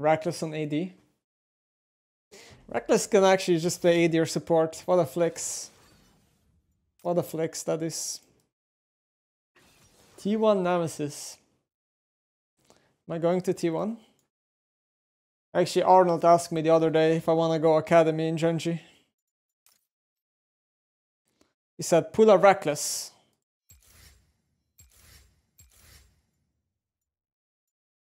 Rekkles on AD. Rekkles can actually just play AD or support. What a flex. What a flex that is. T1 Nemesis. Am I going to T1? Actually, Arnold asked me the other day if I want to go Academy in Gen.G. He said, pull a Rekkles.